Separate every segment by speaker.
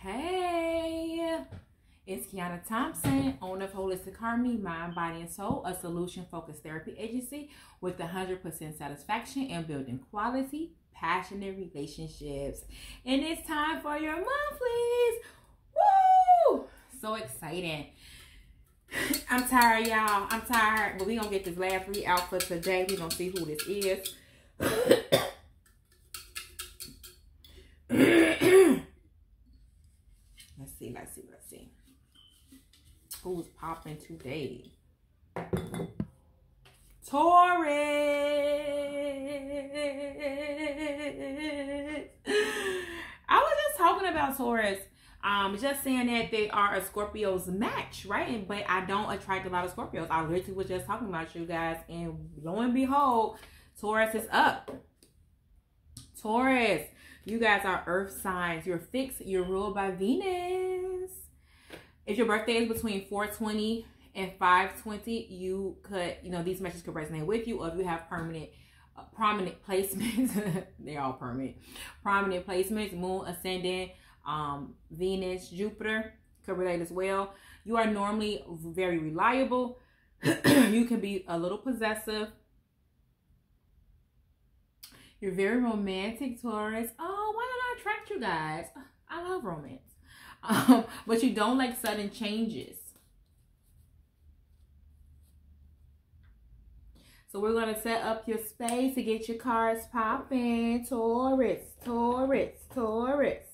Speaker 1: Hey, it's Qiana Thompson, owner of Holistic Harmony, Mind, Body, and Soul, a solution focused therapy agency with 100% satisfaction in building quality, passionate relationships. And it's time for your monthlies. Woo! So exciting. I'm tired, y'all. I'm tired, but we going to get this last read out for today. we going to see who this is. see, let's see. Who's popping today? Taurus. I was just talking about Taurus. Um, just saying that they are a Scorpio's match, right? And, but I don't attract a lot of Scorpios. I literally was just talking about you guys, and lo and behold, Taurus is up. Taurus, you guys are earth signs. You're fixed. You're ruled by Venus. If your birthday is between 420 and 520, you could, you know, these messages could resonate with you. Or if you have permanent, uh, prominent placements, they're all permanent. Prominent placements, moon, ascendant, um, Venus, Jupiter could relate as well. You are normally very reliable. you can be a little possessive you're very romantic, Taurus. Oh, why don't I attract you guys? I love romance. Um, but you don't like sudden changes. So we're going to set up your space to get your cards popping. Taurus, Taurus, Taurus.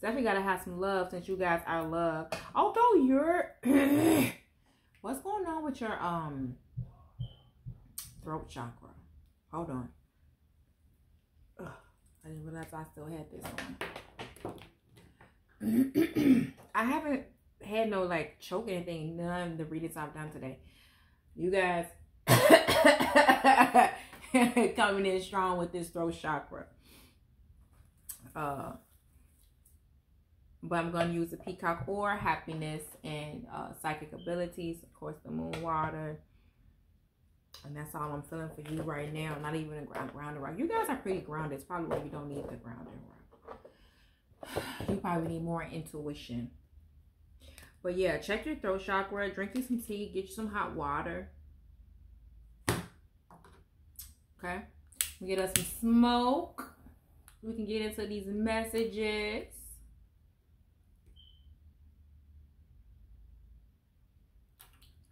Speaker 1: Definitely got to have some love since you guys are love. Although you're... what's going on with your... um? throat chakra. Hold on. I didn't realize I still had this on. I haven't had no like choke anything. None of the readings I've done today. You guys coming in strong with this throat chakra. Uh, but I'm going to use the peacock or happiness and uh, psychic abilities. Of course, the moon water and that's all I'm feeling for you right now. Not even a ground grounded rock. You guys are pretty grounded. It's probably why you don't need the grounded rock. You probably need more intuition. But yeah, check your throat chakra. Drink you some tea. Get you some hot water. Okay. We get us some smoke. We can get into these messages.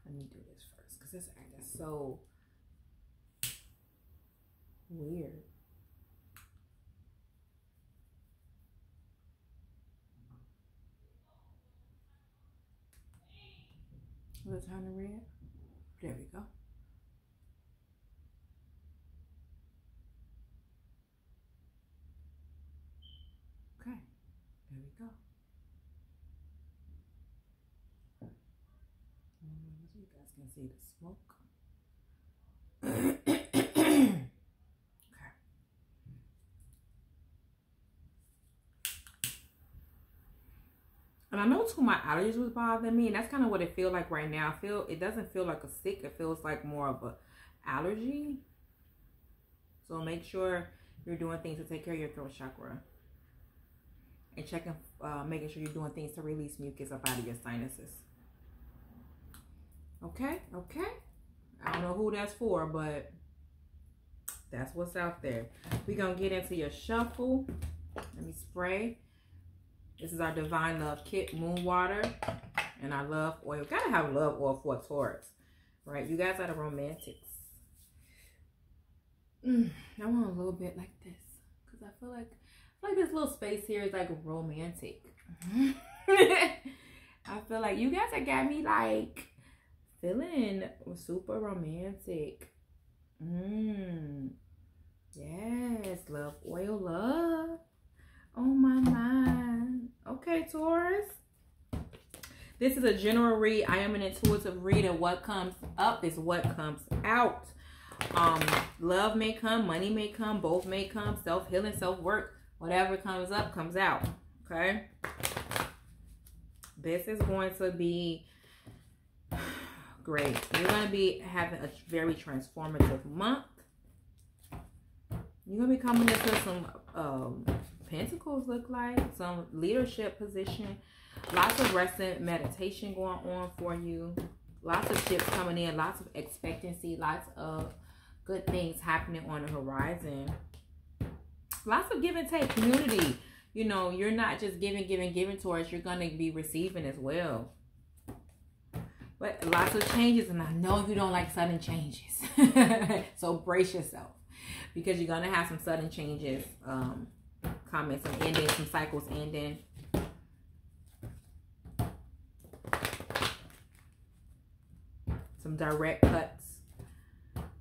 Speaker 1: Let me do this first because this is so Weird. Let's turn the red. There we go. Okay, there we go. You guys can see the smoke. And I know too my allergies was bothering me, and that's kind of what it feels like right now. I feel it doesn't feel like a sick; it feels like more of a allergy. So make sure you're doing things to take care of your throat chakra, and checking, uh, making sure you're doing things to release mucus up out of your sinuses. Okay, okay. I don't know who that's for, but that's what's out there. We're gonna get into your shuffle. Let me spray. This is our Divine Love Kit Moon Water. And I love oil. Gotta have love oil for Taurus. Right? You guys are the romantics. Mm, I want a little bit like this. Because I feel like like this little space here is like romantic. I feel like you guys have got me like feeling super romantic. Mmm. Yes, love, oil, love. Oh my mind. Okay, Taurus. This is a general read. I am an intuitive reader. What comes up is what comes out. Um, love may come, money may come, both may come, self-healing, self-work, whatever comes up, comes out. Okay. This is going to be great. You're going to be having a very transformative month. You're going to be coming into some um, Pentacles look like. Some leadership position. Lots of and meditation going on for you. Lots of shifts coming in. Lots of expectancy. Lots of good things happening on the horizon. Lots of give and take. Community. You know, you're not just giving, giving, giving towards. You're going to be receiving as well. But lots of changes. And I know you don't like sudden changes. so brace yourself. Because you're going to have some sudden changes. Um, comments some ending, some cycles ending. Some direct cuts.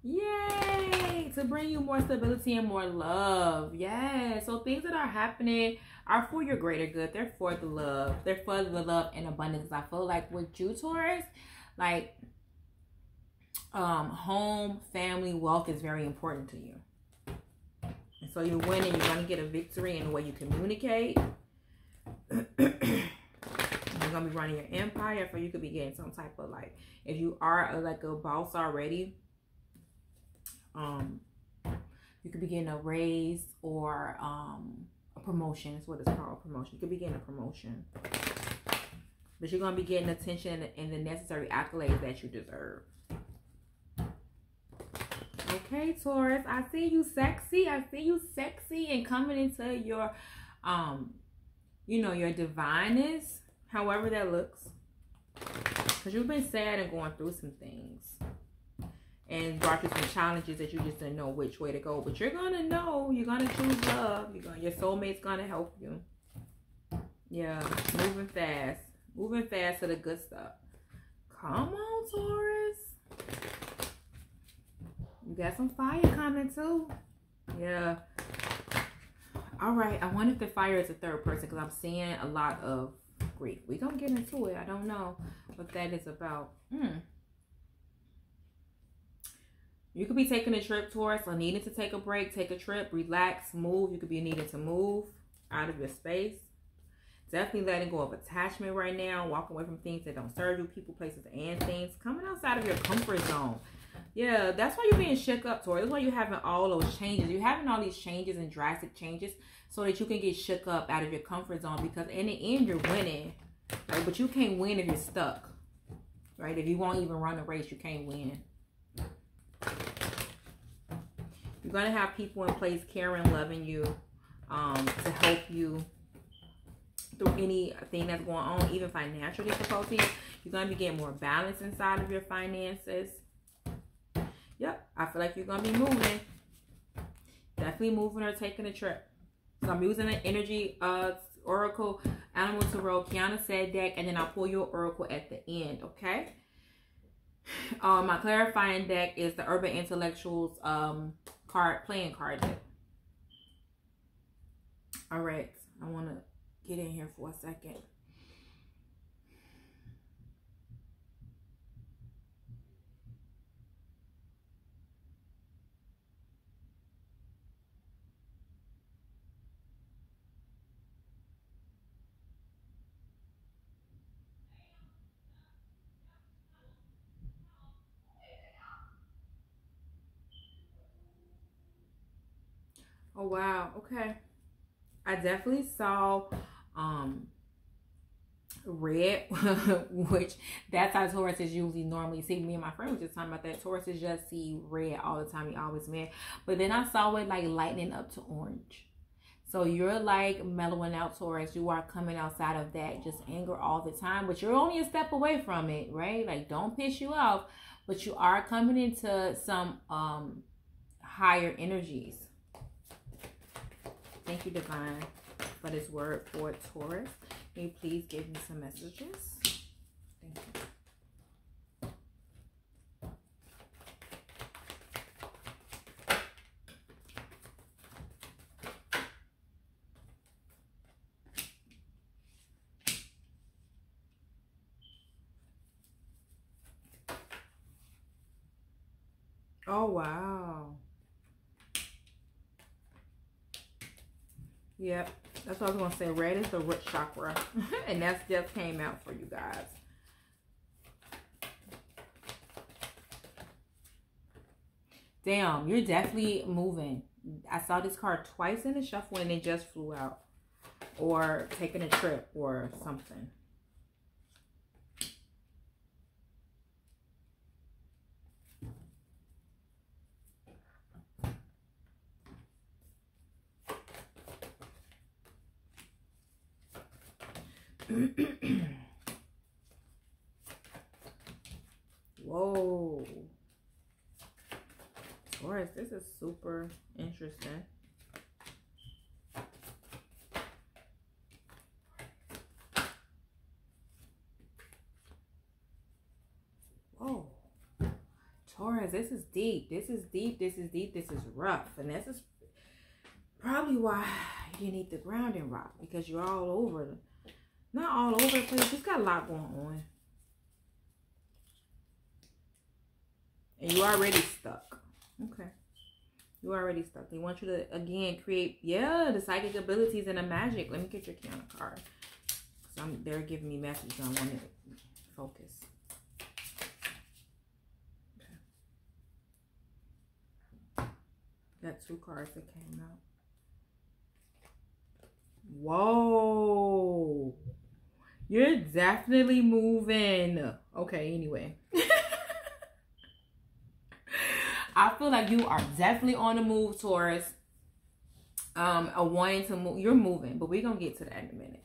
Speaker 1: Yay! To bring you more stability and more love. Yeah. So things that are happening are for your greater good. They're for the love. They're for the love and abundance. I feel like with you, Taurus, like um, home, family, wealth is very important to you. So you're winning. You're going to get a victory in the way you communicate. you're going to be running your empire. For you could be getting some type of like, if you are a, like a boss already, um, you could be getting a raise or um, a promotion. Is what it's called, promotion. You could be getting a promotion. But you're going to be getting attention and the necessary accolades that you deserve. Okay, Taurus, I see you sexy. I see you sexy and coming into your, um, you know, your divineness, however that looks. Because you've been sad and going through some things and brought you some challenges that you just didn't know which way to go. But you're gonna know. You're gonna choose love. You're gonna, your soulmate's gonna help you. Yeah, moving fast. Moving fast to the good stuff. Come on, Taurus. You got some fire coming too. Yeah. All right. I wonder if the fire is a third person because I'm seeing a lot of grief. we going to get into it. I don't know what that is about. Hmm. You could be taking a trip, towards or needing to take a break, take a trip, relax, move. You could be needing to move out of your space. Definitely letting go of attachment right now. Walk away from things that don't serve you, people, places, and things. Coming outside of your comfort zone. Yeah, that's why you're being shook up, Taurus. That's why you're having all those changes. You're having all these changes and drastic changes so that you can get shook up out of your comfort zone because in the end, you're winning. Right? But you can't win if you're stuck. Right? If you won't even run a race, you can't win. You're going to have people in place caring, loving you, um, to help you through anything that's going on, even financial difficulties. You're going to be getting more balance inside of your finances. Yep, I feel like you're going to be moving. Definitely moving or taking a trip. So I'm using the energy uh, Oracle Animal Tarot Kiana said deck, and then I'll pull your Oracle at the end, okay? Um, my clarifying deck is the Urban Intellectuals um, card playing card deck. All right, I want to get in here for a second. Oh wow, okay. I definitely saw um red, which that's how Taurus is usually normally see. Me and my friend was just talking about that. Taurus is just see red all the time. He always mad. But then I saw it like lightening up to orange. So you're like mellowing out Taurus. You are coming outside of that just anger all the time. But you're only a step away from it, right? Like don't piss you off. But you are coming into some um higher energies. Thank you, Divine for this word for Taurus. Can you please give me some messages? Thank you. Oh, wow. Yep. That's what I was going to say. Red is the root chakra. and that's just came out for you guys. Damn, you're definitely moving. I saw this card twice in the shuffle and it just flew out. Or taking a trip or something. Whoa. Taurus, this is super interesting. Whoa. Taurus, this is deep. This is deep. This is deep. This is rough. And this is probably why you need the grounding rock because you're all over. Not all over the place. Just got a lot going on. And you already stuck. Okay. You already stuck. They want you to, again, create, yeah, the psychic abilities and the magic. Let me get your counter card. I'm, they're giving me messages I want to focus. Got two cards that came out. Whoa. You're definitely moving. Okay, anyway. I feel like you are definitely on the move, Taurus. Um, a wanting to move. You're moving, but we're gonna get to that in a minute.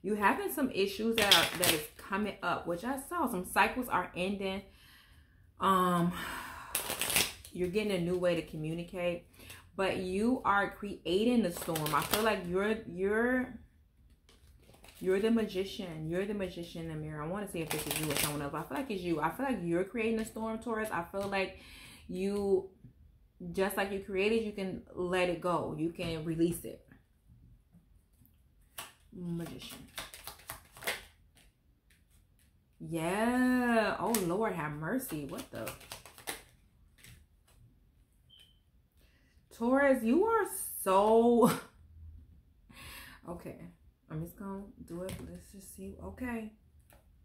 Speaker 1: You having some issues that are that is coming up, which I saw. Some cycles are ending. Um, you're getting a new way to communicate, but you are creating the storm. I feel like you're you're you're the magician. You're the magician in the mirror. I want to see if this is you or someone else. I feel like it's you. I feel like you're creating a storm, Taurus. I feel like you, just like you created, you can let it go. You can release it. Magician. Yeah. Oh, Lord, have mercy. What the? Taurus, you are so... okay. I'm just going to do it. Let's just see. Okay.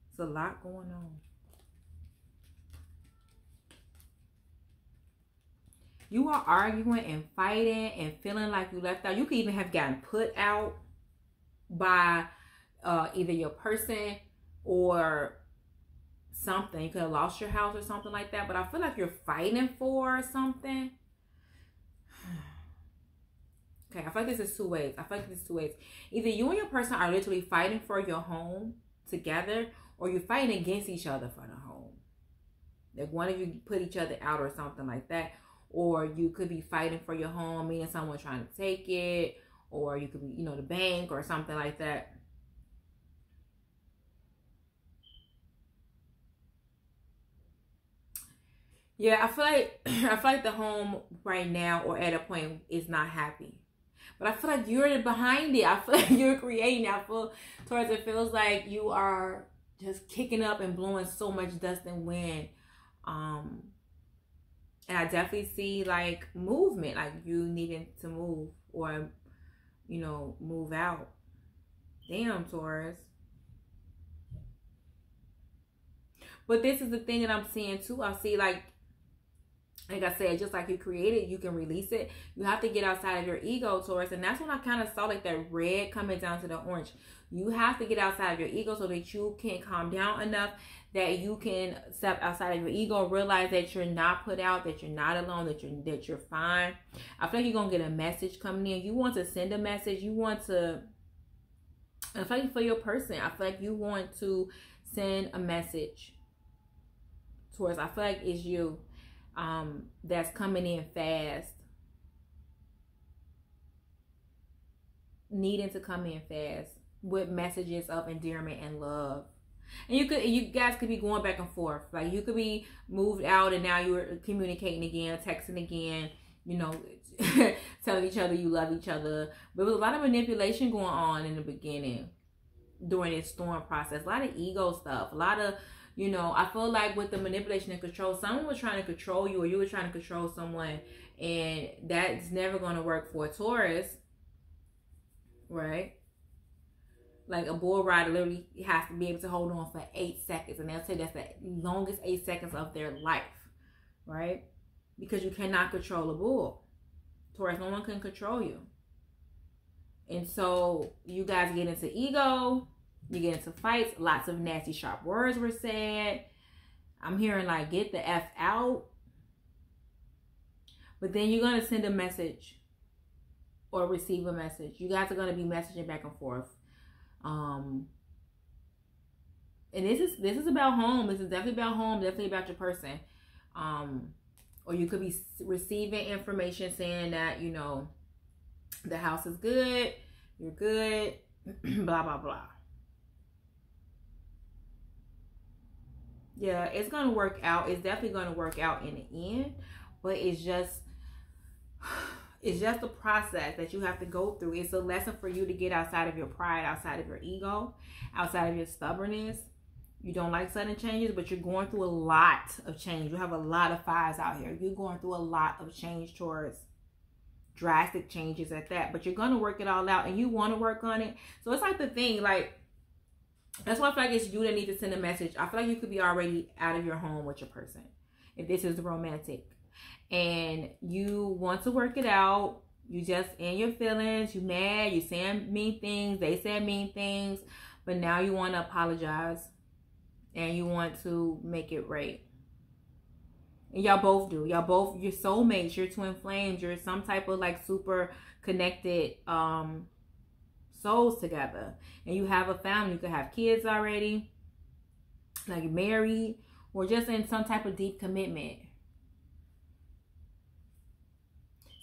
Speaker 1: It's a lot going on. You are arguing and fighting and feeling like you left out. You could even have gotten put out by uh, either your person or something. You could have lost your house or something like that. But I feel like you're fighting for something. Okay, I feel like this is two ways. I feel like this is two ways. Either you and your person are literally fighting for your home together, or you're fighting against each other for the home. Like one of you put each other out or something like that. Or you could be fighting for your home, meaning someone trying to take it, or you could be, you know, the bank or something like that. Yeah, I feel like I feel like the home right now or at a point is not happy. But I feel like you're behind it. I feel like you're creating. I feel towards it feels like you are just kicking up and blowing so much dust and wind. Um, and I definitely see like movement, like you needing to move or, you know, move out. Damn, Taurus. But this is the thing that I'm seeing too. I see like like I said, just like you created, you can release it. You have to get outside of your ego, Taurus. And that's when I kind of saw like that red coming down to the orange. You have to get outside of your ego so that you can calm down enough that you can step outside of your ego, realize that you're not put out, that you're not alone, that you're that you're fine. I feel like you're gonna get a message coming in. You want to send a message. You want to. I feel like for your person, I feel like you want to send a message towards. I feel like it's you um, that's coming in fast, needing to come in fast with messages of endearment and love. And you could, you guys could be going back and forth. Like you could be moved out and now you're communicating again, texting again, you know, telling each other you love each other. But there a lot of manipulation going on in the beginning during this storm process. A lot of ego stuff, a lot of you know, I feel like with the manipulation and control, someone was trying to control you or you were trying to control someone, and that's never going to work for a Taurus, right? Like a bull rider literally has to be able to hold on for eight seconds, and they'll say that's the longest eight seconds of their life, right? Because you cannot control a bull. Taurus, no one can control you. And so you guys get into ego, you get into fights, lots of nasty, sharp words were said. I'm hearing like get the F out. But then you're gonna send a message or receive a message. You guys are gonna be messaging back and forth. Um and this is this is about home. This is definitely about home, definitely about your person. Um or you could be receiving information saying that, you know, the house is good, you're good, blah blah blah. Yeah, it's gonna work out. It's definitely gonna work out in the end, but it's just it's just a process that you have to go through. It's a lesson for you to get outside of your pride, outside of your ego, outside of your stubbornness. You don't like sudden changes, but you're going through a lot of change. You have a lot of fives out here. You're going through a lot of change towards drastic changes at that. But you're gonna work it all out and you wanna work on it. So it's like the thing, like that's why I feel like it's you that need to send a message. I feel like you could be already out of your home with your person. If this is romantic and you want to work it out. You just in your feelings, you mad, you saying mean things, they said mean things, but now you want to apologize and you want to make it right. And y'all both do. Y'all both you're soulmates, you're twin flames, you're some type of like super connected um souls together. And you have a family, you could have kids already, like married, or just in some type of deep commitment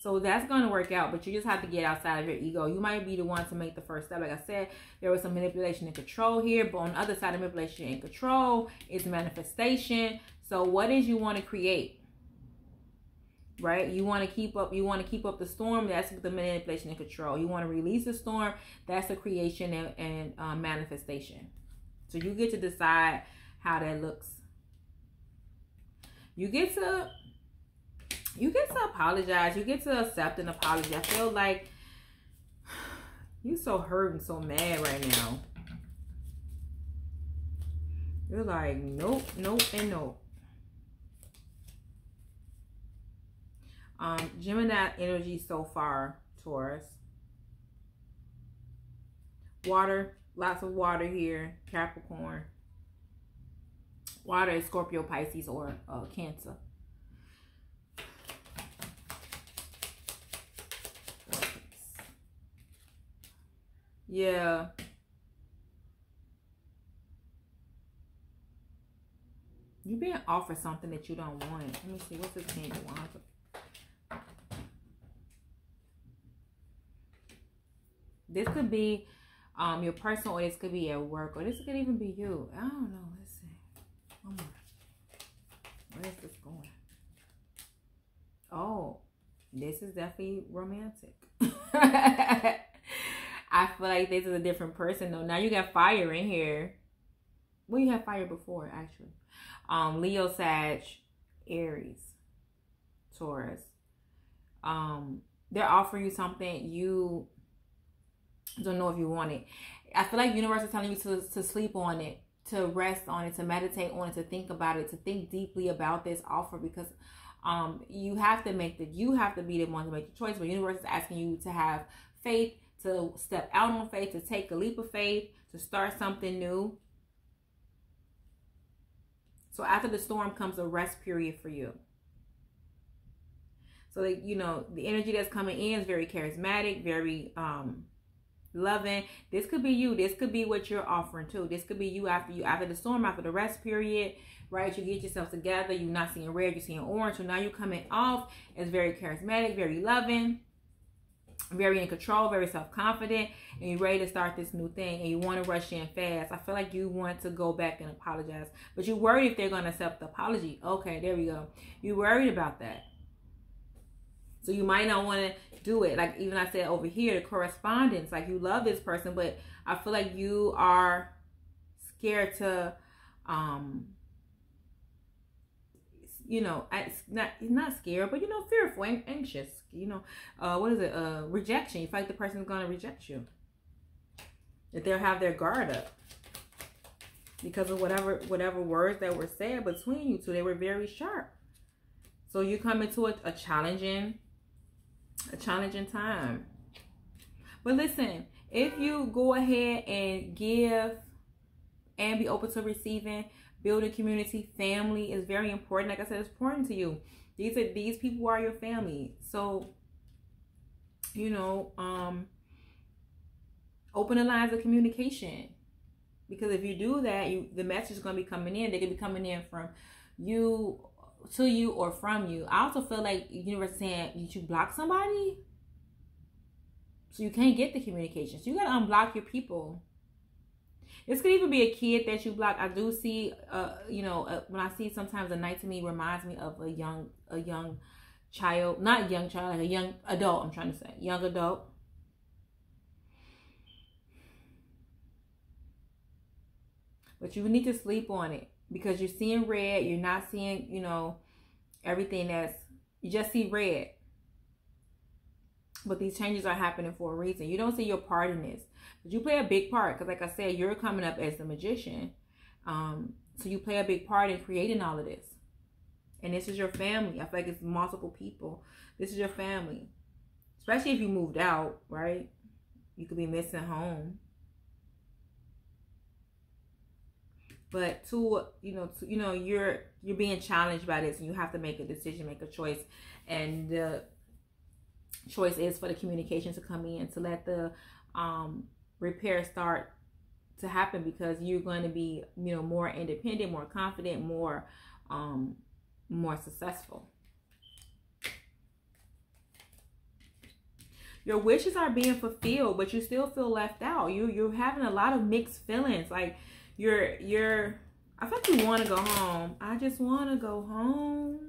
Speaker 1: So that's going to work out, but you just have to get outside of your ego. You might be the one to make the first step. Like I said, there was some manipulation and control here, but on the other side of manipulation and control is manifestation. So what is you want to create? Right? You want to keep up, you want to keep up the storm. That's the manipulation and control. You want to release the storm. That's the creation and, and um, manifestation. So you get to decide how that looks. You get to you get to apologize. You get to accept an apology. I feel like you so hurt and so mad right now. You're like, nope, nope, and nope. Um, Gemini energy so far, Taurus. Water, lots of water here, Capricorn. Water is Scorpio, Pisces, or uh, Cancer. Yeah. You being offered something that you don't want. Let me see. What's this king of? This could be um your personal or this could be at work or this could even be you. I don't know. Let's see. One more. Where is this going? Oh, this is definitely romantic. I feel like this is a different person though. Now you got fire in here. Well, you had fire before actually. Um, Leo, Sag, Aries, Taurus. Um, they're offering you something you don't know if you want it. I feel like universe is telling you to to sleep on it, to rest on it, to meditate on it, to think about it, to think deeply about this offer because um you have to make the you have to be the one to make the choice. But universe is asking you to have faith to step out on faith, to take a leap of faith, to start something new. So after the storm comes a rest period for you. So that you know the energy that's coming in is very charismatic, very um loving. This could be you. This could be what you're offering too. This could be you after you after the storm, after the rest period, right? You get yourself together. You're not seeing red, you're seeing orange. So now you're coming off as very charismatic, very loving very in control, very self confident, and you're ready to start this new thing and you want to rush in fast. I feel like you want to go back and apologize, but you're worried if they're going to accept the apology. Okay, there we go. You're worried about that. So you might not want to do it. Like even I said over here, the correspondence, like you love this person, but I feel like you are scared to um you know, it's not not scared, but you know, fearful, and anxious. You know, uh, what is it? Uh, rejection. You feel like the person's gonna reject you. that they'll have their guard up because of whatever whatever words that were said between you two. They were very sharp. So you come into a, a challenging, a challenging time. But listen, if you go ahead and give and be open to receiving, building community, family is very important. Like I said, it's important to you. These are these people are your family. So, you know, um, open the lines of communication. Because if you do that, you the message is gonna be coming in. They could be coming in from you to you or from you. I also feel like universe saying you should block somebody. So you can't get the communication. So you gotta unblock your people. This could even be a kid that you block. I do see, uh, you know, uh, when I see sometimes a knight to me reminds me of a young, a young child, not young child, like a young adult. I'm trying to say young adult. But you need to sleep on it because you're seeing red. You're not seeing, you know, everything that's you just see red. But these changes are happening for a reason. You don't see your part in this, but you play a big part because, like I said, you're coming up as the magician. Um, so you play a big part in creating all of this. And this is your family. I feel like it's multiple people. This is your family. Especially if you moved out, right? You could be missing home. But to you know to, you know you're you're being challenged by this and you have to make a decision make a choice. And the choice is for the communication to come in to let the um repair start to happen because you're going to be you know more independent more confident more um more successful. Your wishes are being fulfilled but you still feel left out. You you're having a lot of mixed feelings. Like you're you're I thought you want to go home. I just want to go home.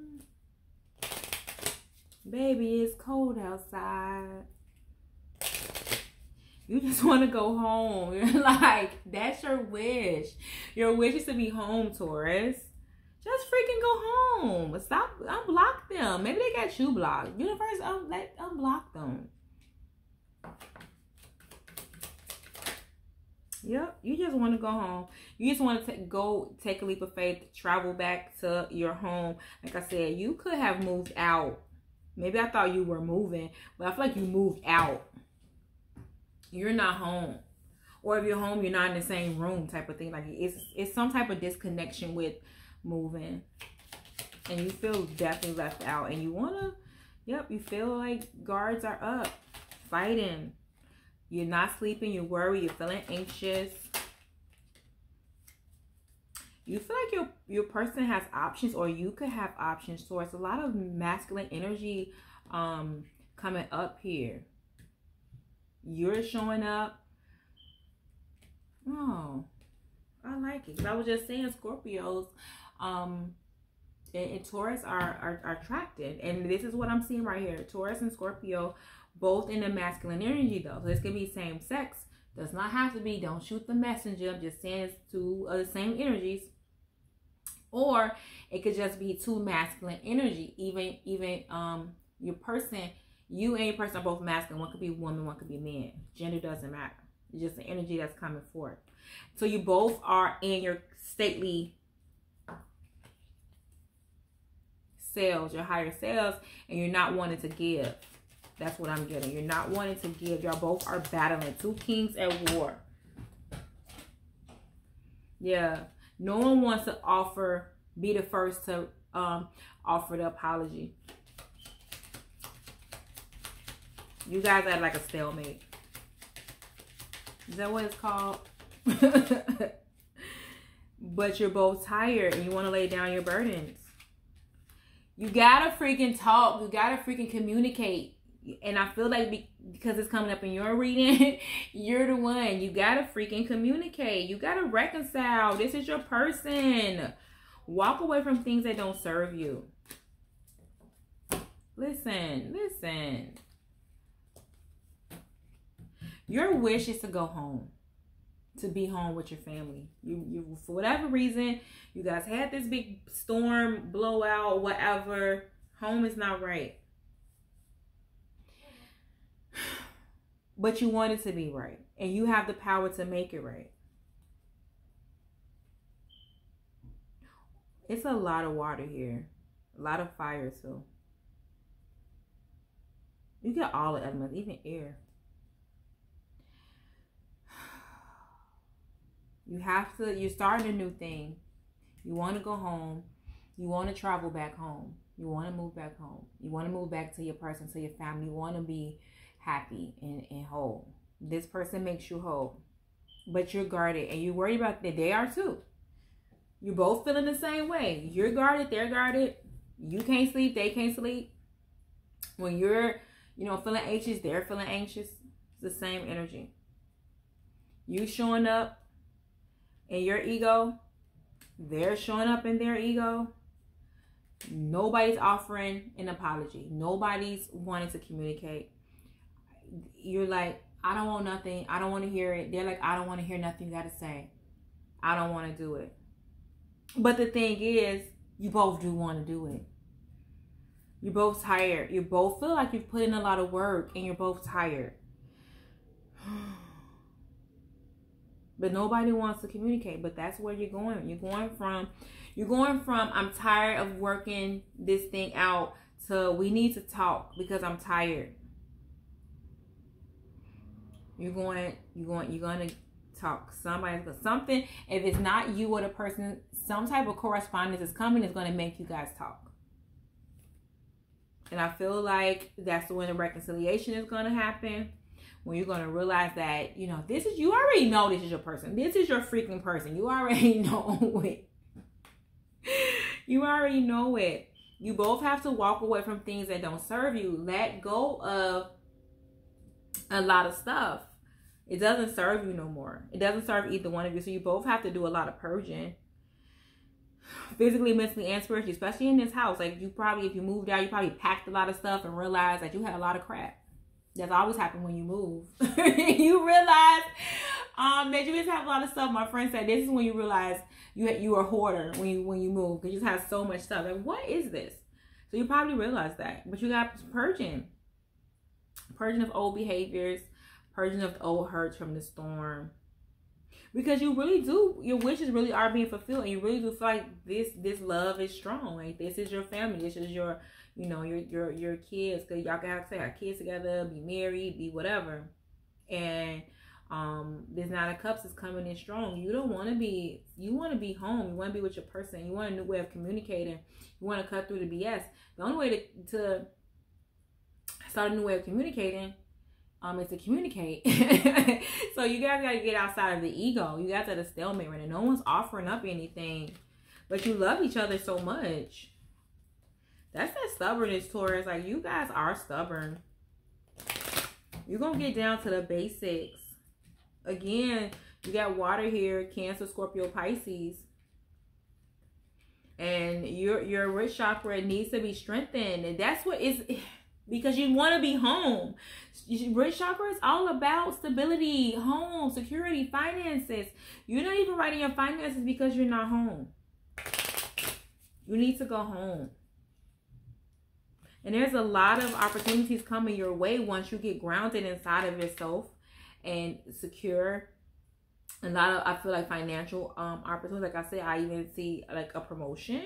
Speaker 1: Baby, it's cold outside. You just want to go home. You're like, that's your wish. Your wish is to be home, Taurus. Just freaking go home. Stop, unblock them. Maybe they got you blocked. Universe, un- let unblock them. Yep, you just want to go home. You just want to go take a leap of faith, travel back to your home. Like I said, you could have moved out. Maybe I thought you were moving, but I feel like you moved out. You're not home. Or if you're home, you're not in the same room type of thing. Like it's it's some type of disconnection with moving. And you feel definitely left out. And you wanna, yep, you feel like guards are up, fighting you're not sleeping, you're worried, you're feeling anxious. You feel like your your person has options or you could have options. So it's a lot of masculine energy um coming up here. You're showing up. Oh, I like it. I was just saying Scorpios um and, and Taurus are, are, are attracted. And this is what I'm seeing right here. Taurus and Scorpio both in the masculine energy though. So this could be same sex. Does not have to be. Don't shoot the messenger. I'm just saying it's two of the same energies. Or it could just be two masculine energy. Even even um your person, you and your person are both masculine. One could be woman, one could be man. Gender doesn't matter. It's just the energy that's coming forth. So you both are in your stately selves, your higher selves, and you're not wanting to give. That's what I'm getting. You're not wanting to give. Y'all both are battling. Two kings at war. Yeah. No one wants to offer, be the first to um, offer the apology. You guys are like a stalemate. Is that what it's called? but you're both tired and you want to lay down your burdens. You gotta freaking talk. You gotta freaking communicate and I feel like because it's coming up in your reading, you're the one. You gotta freaking communicate. You gotta reconcile. This is your person. Walk away from things that don't serve you. Listen, listen. Your wish is to go home, to be home with your family. You, you, for whatever reason, you guys had this big storm, blowout, whatever. Home is not right but you want it to be right And you have the power to make it right. It's a lot of water here. A lot of fire too. You get all the elements, even air. You have to, you're starting a new thing. You want to go home. You want to travel back home. You want to move back home. You want to move back to your person, to your family. You want to be happy and, and whole. This person makes you whole. But you're guarded and you worry about that they are too. You're both feeling the same way. You're guarded, they're guarded. You can't sleep, they can't sleep. When you're, you know, feeling anxious, they're feeling anxious. It's the same energy. You showing up in your ego, they're showing up in their ego. Nobody's offering an apology. Nobody's wanting to communicate. You're like, I don't want nothing. I don't want to hear it. They're like, I don't want to hear nothing you got to say. I don't want to do it. But the thing is, you both do want to do it. You're both tired. You both feel like you've put in a lot of work and you're both tired. but nobody wants to communicate but that's where you're going you're going from you're going from i'm tired of working this thing out to we need to talk because i'm tired you're going you're going you're going to talk somebody something if it's not you or the person some type of correspondence is coming is going to make you guys talk and i feel like that's when the reconciliation is going to happen when you're going to realize that, you know, this is, you already know this is your person. This is your freaking person. You already know it. you already know it. You both have to walk away from things that don't serve you. Let go of a lot of stuff. It doesn't serve you no more. It doesn't serve either one of you. So you both have to do a lot of purging. Physically, mentally, and spiritually, especially in this house. Like you probably, if you moved out, you probably packed a lot of stuff and realized that you had a lot of crap. That's always happen when you move. you realize um, that you just have a lot of stuff. My friend said this is when you realize you you are a hoarder when you when you move because you just have so much stuff. Like what is this? So you probably realize that, but you got purging, purging of old behaviors, purging of old hurts from the storm. Because you really do, your wishes really are being fulfilled, and you really do feel like this this love is strong. Like this is your family, this is your you know, your your your kids, cause y'all gotta our kids together, be married, be whatever. And um this nine of cups is coming in strong. You don't wanna be you wanna be home, you wanna be with your person, you want a new way of communicating, you wanna cut through the BS. The only way to, to start a new way of communicating um is to communicate. so you guys gotta get outside of the ego. You guys at a stalemate right now. No one's offering up anything. But you love each other so much. That's that stubbornness, Taurus. Like, you guys are stubborn. You're to get down to the basics. Again, you got water here. Cancer, Scorpio, Pisces. And your your root chakra needs to be strengthened. And that's what is... Because you want to be home. Root chakra is all about stability, home, security, finances. You're not even writing your finances because you're not home. You need to go home. And there's a lot of opportunities coming your way once you get grounded inside of yourself and secure. A lot of I feel like financial um opportunities. Like I said, I even see like a promotion.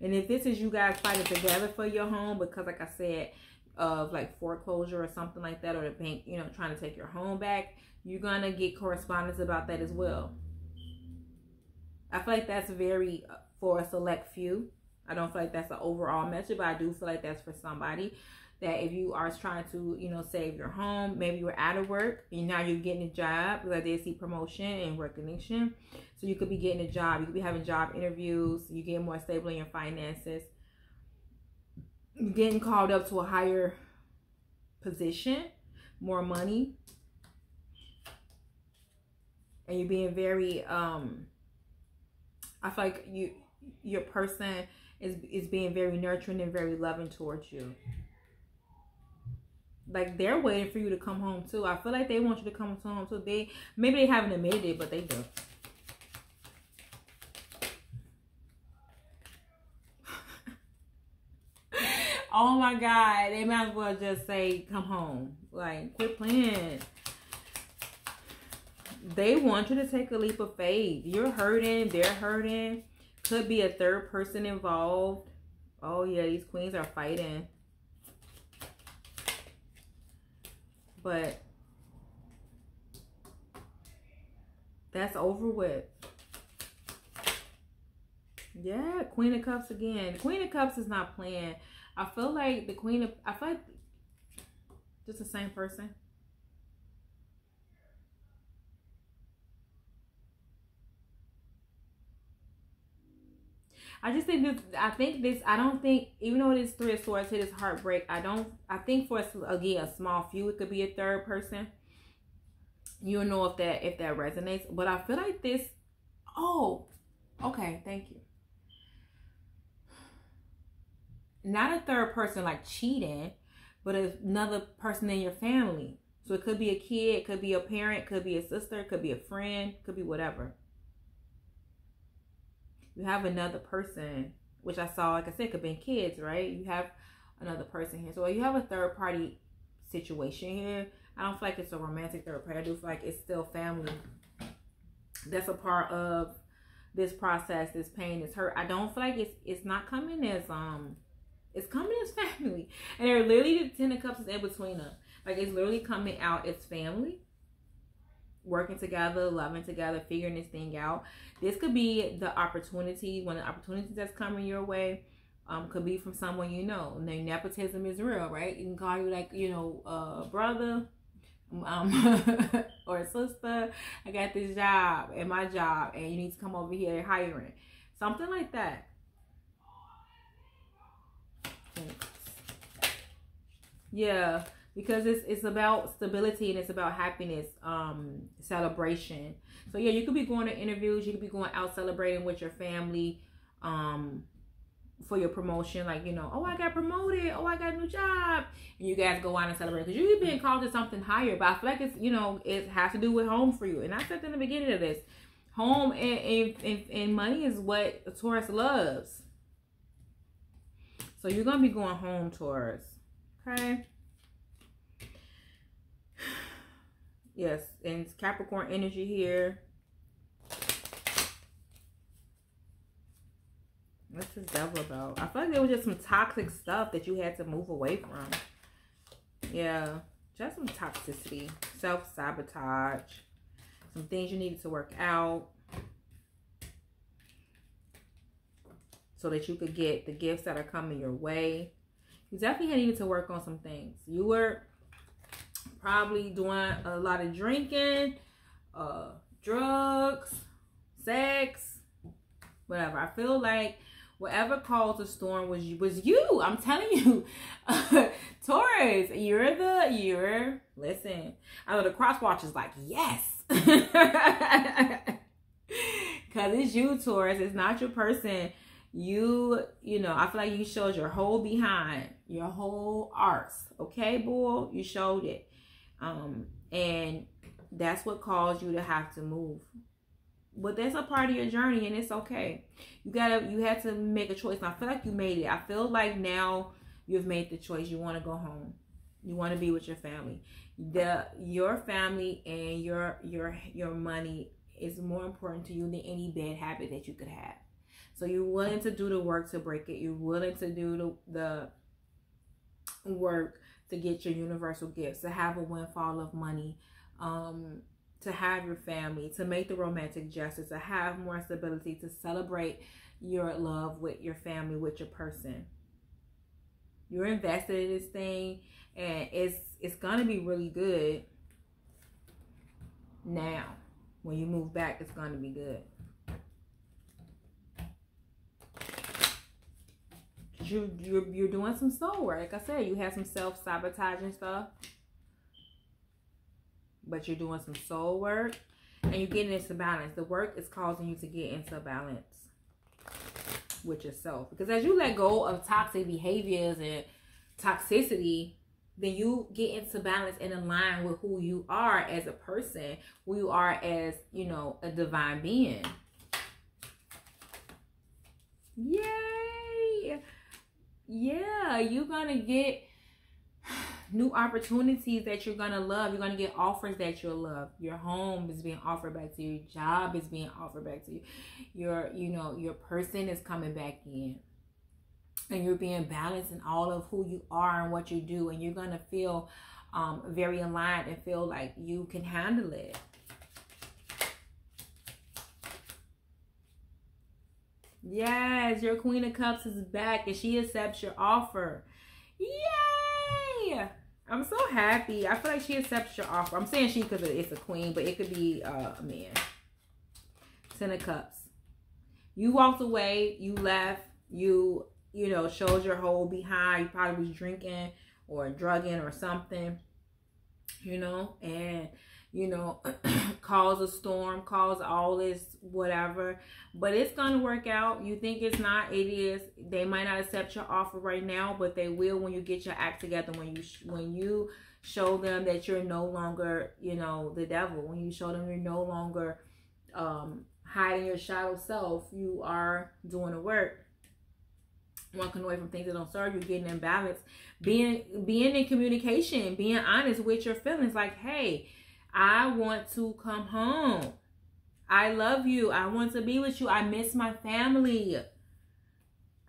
Speaker 1: And if this is you guys fighting together for your home, because like I said, of like foreclosure or something like that, or the bank, you know, trying to take your home back, you're gonna get correspondence about that as well. I feel like that's very uh, for a select few. I don't feel like that's an overall message, but I do feel like that's for somebody that if you are trying to, you know, save your home, maybe you're out of work and now you're getting a job because I did see promotion and recognition. So you could be getting a job, you could be having job interviews, you get more stable in your finances, getting called up to a higher position, more money, and you're being very um I feel like you your person is is being very nurturing and very loving towards you. Like they're waiting for you to come home too. I feel like they want you to come home too. They maybe they haven't admitted it, but they do. oh my God, they might as well just say, come home. Like, quit playing. They want you to take a leap of faith. You're hurting, they're hurting. Could be a third person involved. Oh, yeah, these queens are fighting. But that's over with. Yeah, Queen of Cups again. Queen of Cups is not playing. I feel like the Queen of I feel like just the same person. I just think this. I think this. I don't think even though it is three of swords, it is heartbreak. I don't. I think for again a small few, it could be a third person. You'll know if that if that resonates. But I feel like this. Oh, okay. Thank you. Not a third person like cheating, but another person in your family. So it could be a kid, it could be a parent, could be a sister, could be a friend, could be whatever you have another person, which I saw, like I said, could be kids, right? You have another person here. So you have a third party situation here. I don't feel like it's a romantic third party. I do feel like it's still family. That's a part of this process, this pain, this hurt. I don't feel like it's it's not coming as um it's coming as family. And they're literally the ten of cups is in between them. Like it's literally coming out as family working together, loving together, figuring this thing out. This could be the opportunity, one of the opportunities that's coming your way. Um, could be from someone you know. Now, nepotism is real, right? You can call you like, you know, uh, brother, um, or sister. I got this job and my job, and you need to come over here hiring, something like that. Yeah, because it's it's about stability and it's about happiness, um, celebration. So yeah, you could be going to interviews, you could be going out celebrating with your family, um, for your promotion, like you know, oh I got promoted, oh I got a new job, and you guys go out and celebrate because you're being called to something higher. But I feel like it's you know it has to do with home for you, and I said in the beginning of this, home and and, and, and money is what Taurus loves. So you're gonna be going home, Taurus. Okay. Yes, and Capricorn energy here. What's this devil about? I feel like there was just some toxic stuff that you had to move away from. Yeah, just some toxicity, self-sabotage, some things you needed to work out so that you could get the gifts that are coming your way. You definitely needed to work on some things. You were probably doing a lot of drinking, uh, drugs, sex, whatever. I feel like whatever caused the storm was was you. I'm telling you, Taurus, you're the you're. Listen, I know the cross watch is like yes, because it's you, Taurus. It's not your person. You, you know, I feel like you showed your whole behind, your whole arse. Okay, boy, you showed it. Um, and that's what caused you to have to move. But that's a part of your journey and it's okay. You gotta you had to make a choice. And I feel like you made it. I feel like now you've made the choice. You want to go home. You want to be with your family. The your family and your your your money is more important to you than any bad habit that you could have. So you're willing to do the work to break it. You're willing to do the the work to get your universal gifts, to have a windfall of money, um, to have your family, to make the romantic justice, to have more stability, to celebrate your love with your family, with your person. You're invested in this thing and it's it's gonna be really good now. When you move back, it's gonna be good. You you're you're doing some soul work. Like I said, you have some self sabotaging stuff, but you're doing some soul work, and you're getting into balance. The work is causing you to get into balance with yourself because as you let go of toxic behaviors and toxicity then you get into balance and align with who you are as a person, who you are as, you know, a divine being. Yay! Yeah, you're gonna get new opportunities that you're gonna love. You're gonna get offers that you'll love. Your home is being offered back to you. Your job is being offered back to you. Your, you know, your person is coming back in. And you're being balanced in all of who you are and what you do. And you're gonna feel um, very aligned and feel like you can handle it. Yes, your Queen of Cups is back and she accepts your offer. Yay! I'm so happy. I feel like she accepts your offer. I'm saying she because it's a queen, but it could be uh, a man. Ten of Cups. You walked away. You left. You, you know, showed your whole behind. You probably was drinking or drugging or something, you know, and you know, cause a storm, cause all this whatever. But it's gonna work out. You think it's not, it is. They might not accept your offer right now, but they will when you get your act together. When you when you show them that you're no longer, you know, the devil. When you show them you're no longer um, hiding your shadow self, you are doing the work walking away from things that don't serve you, getting in balance, being being in communication, being honest with your feelings. Like, hey, I want to come home. I love you. I want to be with you. I miss my family.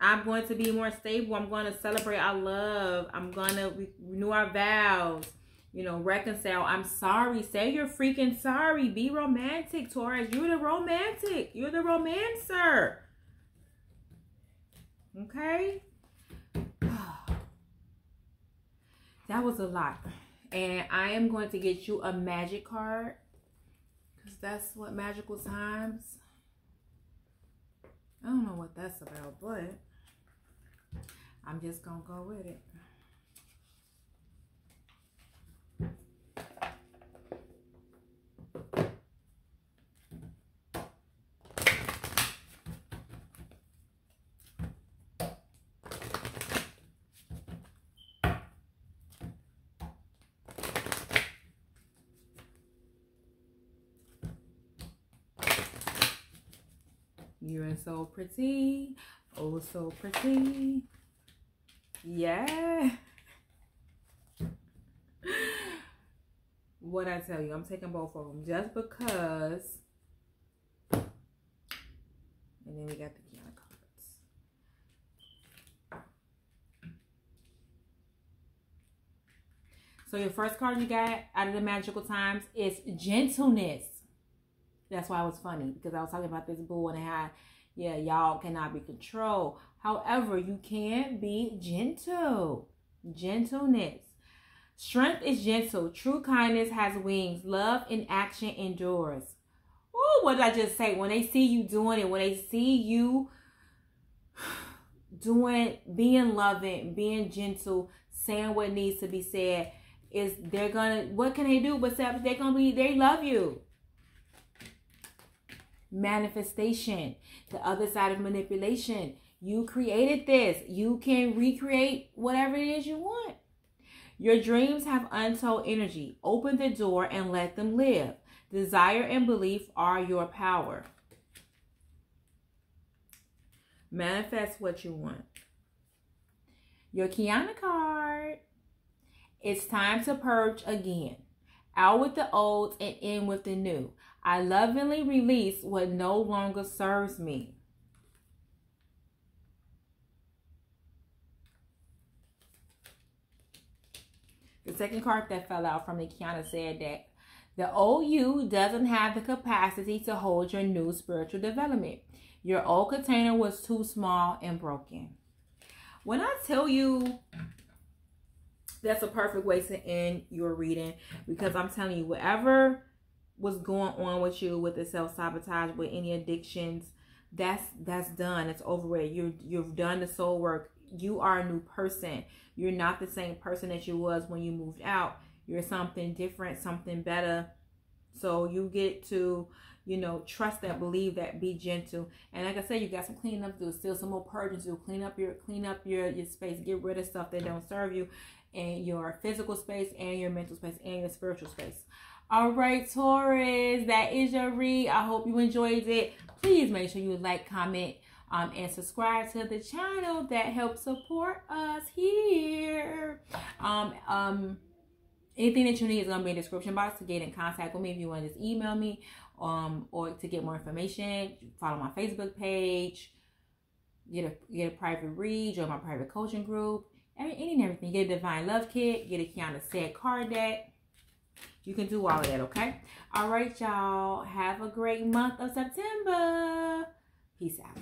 Speaker 1: I'm going to be more stable. I'm going to celebrate our love. I'm going to renew our vows. You know, reconcile. I'm sorry. Say you're freaking sorry. Be romantic, Taurus. You're the romantic. You're the romancer. Okay? That was a lot. And I am going to get you a magic card. Because that's what magical times. I don't know what that's about, but I'm just going to go with it. You're so pretty. Oh, so pretty. Yeah. what I tell you, I'm taking both of them just because. And then we got the cards. So your first card you got out of the magical times is gentleness. That's why it was funny because I was talking about this bull and how, yeah, y'all cannot be controlled. However, you can be gentle. Gentleness. Strength is gentle. True kindness has wings. Love in action endures. Oh, what did I just say? When they see you doing it, when they see you doing, being loving, being gentle, saying what needs to be said, is they're gonna, what can they do but they're gonna be, they love you manifestation, the other side of manipulation. You created this. You can recreate whatever it is you want. Your dreams have untold energy. Open the door and let them live. Desire and belief are your power. Manifest what you want. Your Qiana card. It's time to purge again. Out with the old and in with the new. I lovingly release what no longer serves me. The second card that fell out from the Qiana said that the old you doesn't have the capacity to hold your new spiritual development. Your old container was too small and broken. When I tell you that's a perfect way to end your reading because I'm telling you, whatever what's going on with you with the self sabotage, with any addictions, that's that's done. It's over with. You you've done the soul work. You are a new person. You're not the same person that you was when you moved out. You're something different, something better. So you get to, you know, trust that, believe that, be gentle. And like I said, you got some cleaning up to do. Still some more purging to do. Clean up your clean up your your space. Get rid of stuff that don't serve you in your physical space and your mental space and your spiritual space. All right, Taurus, that is your read. I hope you enjoyed it. Please make sure you like, comment, um, and subscribe to the channel that helps support us here. Um, um, anything that you need is gonna be in the description box to get in contact with me if you want to just email me um or to get more information follow my facebook page get a get a private read join my private coaching group any and everything get a divine love kit get a Qiana said card deck you can do all of that okay? All right y'all. Have a great month of september. Peace out